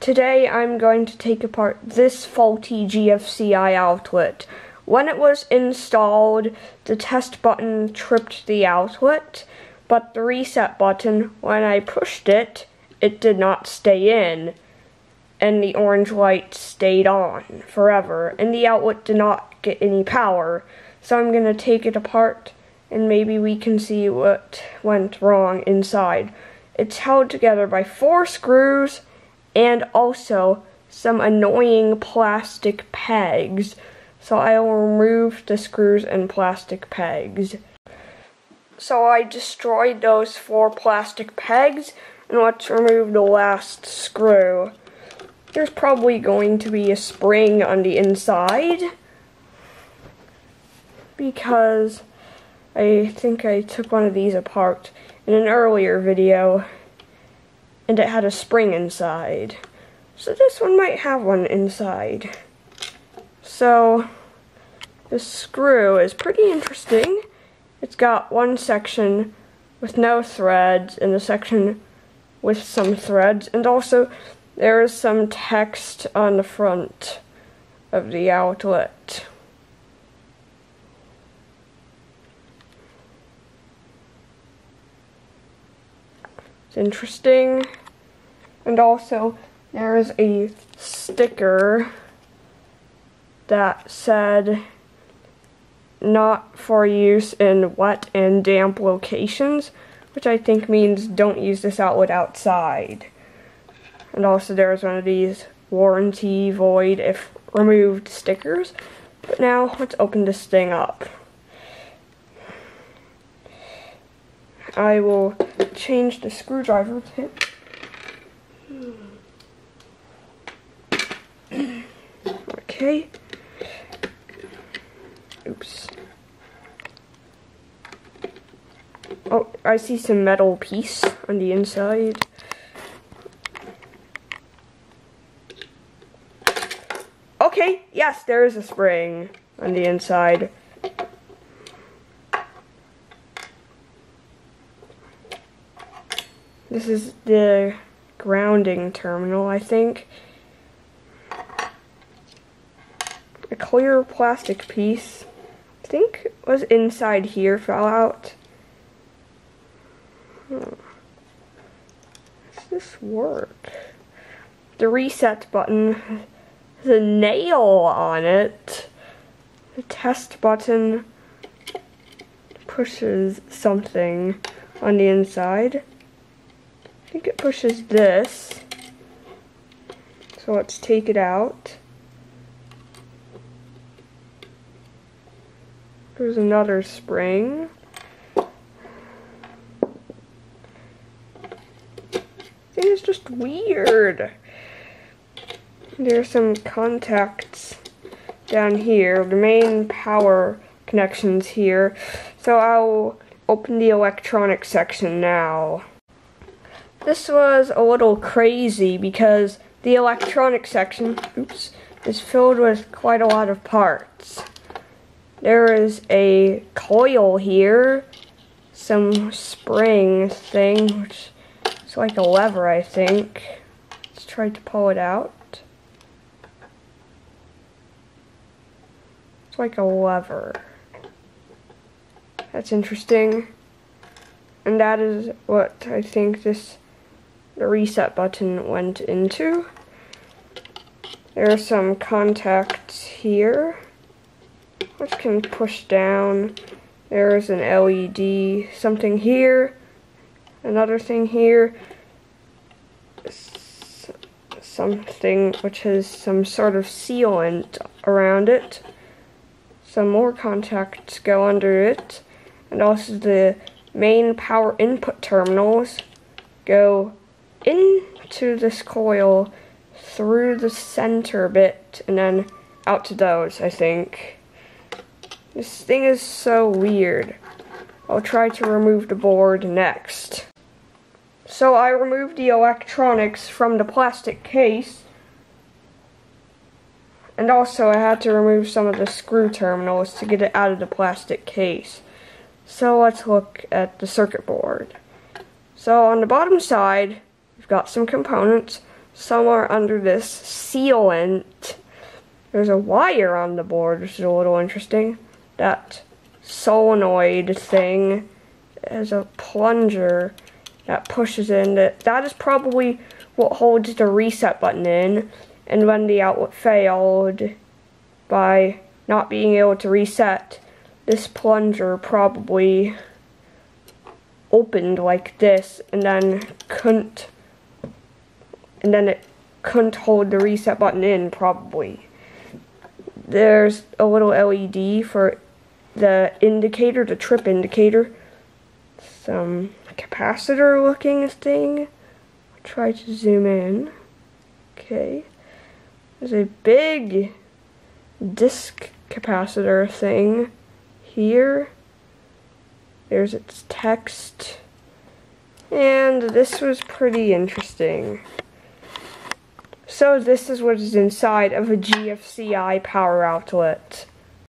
Today I'm going to take apart this faulty GFCI outlet. When it was installed, the test button tripped the outlet, but the reset button, when I pushed it, it did not stay in, and the orange light stayed on forever, and the outlet did not get any power. So I'm going to take it apart, and maybe we can see what went wrong inside. It's held together by four screws and also some annoying plastic pegs. So I'll remove the screws and plastic pegs. So I destroyed those four plastic pegs and let's remove the last screw. There's probably going to be a spring on the inside because I think I took one of these apart in an earlier video and it had a spring inside. So this one might have one inside. So the screw is pretty interesting. It's got one section with no threads and a section with some threads and also there is some text on the front of the outlet. It's interesting. And also, there is a sticker that said not for use in wet and damp locations, which I think means don't use this outlet outside. And also there's one of these warranty void if removed stickers. But now let's open this thing up. I will change the screwdriver tip. Okay. Oops. Oh, I see some metal piece on the inside. Okay, yes, there is a spring on the inside. This is the grounding terminal, I think. A clear plastic piece, I think was inside here, fell out. Hmm. Does this work? The reset button has a nail on it. The test button pushes something on the inside. I think it pushes this. So let's take it out. There's another spring. Thing is just weird. There's some contacts down here. The main power connections here. So I'll open the electronic section now. This was a little crazy because the electronic section oops, is filled with quite a lot of parts. There is a coil here, some spring thing, which is like a lever, I think. Let's try to pull it out. It's like a lever. That's interesting. And that is what I think this the reset button went into. There are some contacts here, which can push down. There's an LED, something here, another thing here, something which has some sort of sealant around it. Some more contacts go under it, and also the main power input terminals go into this coil through the center bit and then out to those, I think. This thing is so weird. I'll try to remove the board next. So I removed the electronics from the plastic case. And also I had to remove some of the screw terminals to get it out of the plastic case. So let's look at the circuit board. So on the bottom side, got some components. somewhere under this sealant, there's a wire on the board, which is a little interesting. That solenoid thing has a plunger that pushes in. That, that is probably what holds the reset button in. And when the outlet failed by not being able to reset, this plunger probably opened like this and then couldn't and then it couldn't hold the reset button in probably. There's a little LED for the indicator the trip indicator. Some capacitor looking thing. Try to zoom in. Okay. There's a big disc capacitor thing here. There's its text. And this was pretty interesting. So this is what is inside of a GFCI power outlet.